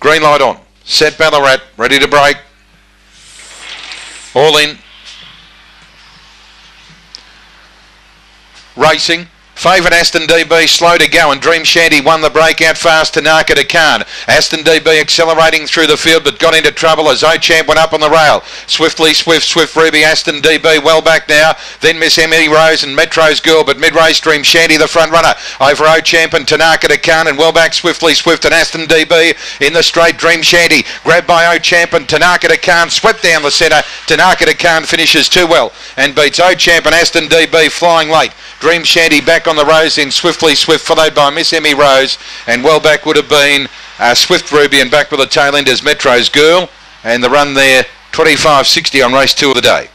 Green light on. Set Ballarat. Ready to break. All in. Racing. Favourite Aston DB slow to go and Dream Shanty won the breakout fast Tanaka to Khan. Aston DB accelerating through the field but got into trouble as O-Champ went up on the rail. Swiftly Swift, Swift Ruby, Aston DB well back now. Then Miss Emily Rose and Metro's Girl but mid-race Dream Shanty the front runner over O-Champ and Tanaka to Khan and well back Swiftly Swift and Aston DB in the straight Dream Shanty grabbed by O-Champ and Tanaka to Khan swept down the centre. Tanaka to Khan finishes too well and beats O-Champ and Aston DB flying late. Dream Shanty back on the rose in Swiftly Swift, followed by Miss Emmy Rose, and well back would have been uh, Swift Ruby, and back with the tail end is Metro's Girl, and the run there 25.60 on race two of the day.